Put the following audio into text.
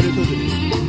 Salut à tous.